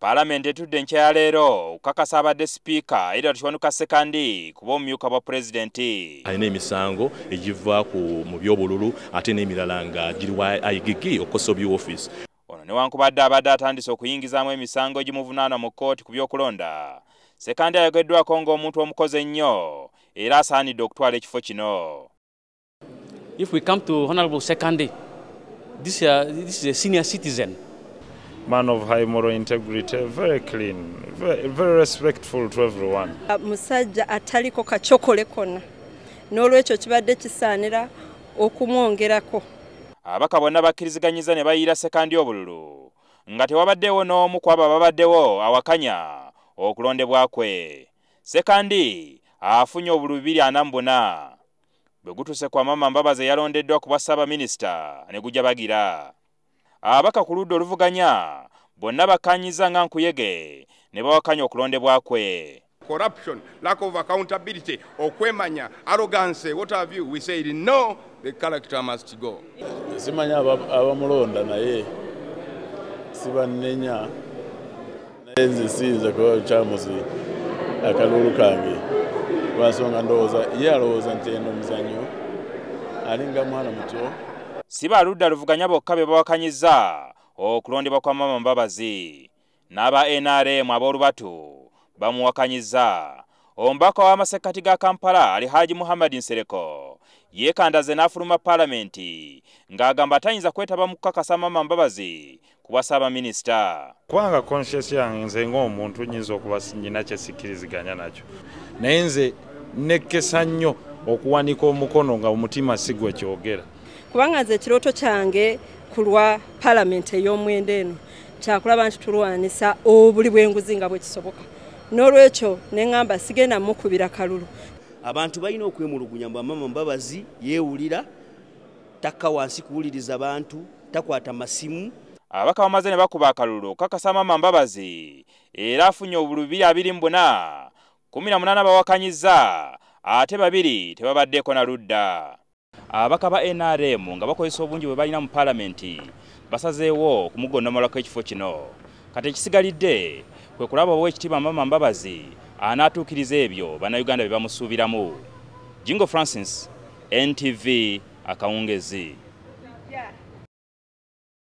paalamenti etudde enkyaya leero okukakasa abadde sipiika edward kiwanuka sekandi kuba omumyuka bwa pulezidenti. Alina emisango egiva mu byobululu ate n'emirala nga giri wa igg okukosa obyofisi ono newankubadde abadde atandise okuyingizaamu emisango egimuvunaana mu kkooti ku byokulonda. Sekandi ayogeddwako ng'omuntu omukozi ennyo era asaanidde okutwala ekifo kino. If we come to honorable sekandi this, uh, this is a senior citizen man of high moral integrity, very clean, very, very respectful to everyone. musajja ataliko kacokole konna n'olwekyo kibadde kisaanira okumwongerako. Abaka bonna bakkiriziganyiza ne bayiira sekandi obululu. Nga tewabaddewo n'omu ku abo ababaddewo awakanya okulondebwa kwe. Sekandi afunye obululu bibiri ana mu buna. Bwe gutuse kwa mama mbabazi eyalondeddwa ku bwa ssaabaminisita ne gujja abaka ku ludda oluvuganya. Bonna bakkanyiza nga nkuyege ne bawakanya okulondebwa kwe. Corruption lack of accountability okwemanya arrogance what have you we said no the character must go. Simanya abamulonda naye sibannenya naye nze siyinza kuba kyamuzi akalulu kange. Lwansonga ndowooza ye alowooza nti eno muzanyo alinga mwana muto si baludda luvuganya bokka be bawakanyiza okulondebwa kwa mama mbabazi n'aba nrm ab'olubatu bamuwakanyiza omubaka w'amasekkati ga kampala ali haji muhammadi nsereko yeekandaze n'afuluma paalamenti ng'agamba tayinza kwetaba mu kukakasa mama mbabazi ku bwa ssaabaminisita kubanga conscious yange nze ng'omuntu nyinza okuba nyina kyesikkiriziganya nakyo. Naye nze nekkesa nnyo okuwanika omukono nga omutima si gwe kyogera kubanga nze ekirooto kyange ku lwa paalamenti ey'omwenda eno kyakulaba nti tulwanisa obuli bw'enguzi nga bwe kisoboka. N'olwekyo ne ŋŋamba sigenda mukubira kalulu. Abantu balina okwemulugunya mu bamama mbabazi yeewulira takka wansi kuwuliriza bantu takwata masimu. Abaka bamaze ne bakuba akalulu kakasa mama mbabazi era afunye obulu bibiri abiri mu buna. Kumi na munaana bawakanyiza ate babiri tebabaddeko na ludda abaka ba nrm nga bakozesa obungi bwe balina mu paalamenti basazeewo okumugondomolako ekifo kino. Kati ekisigalidde kwe kulaba ow'ekitiibwa mama mbabazi anaatuukiriza ebyo bannayuganda bye bamusuubiramu. Jingo francis ntv akawungezi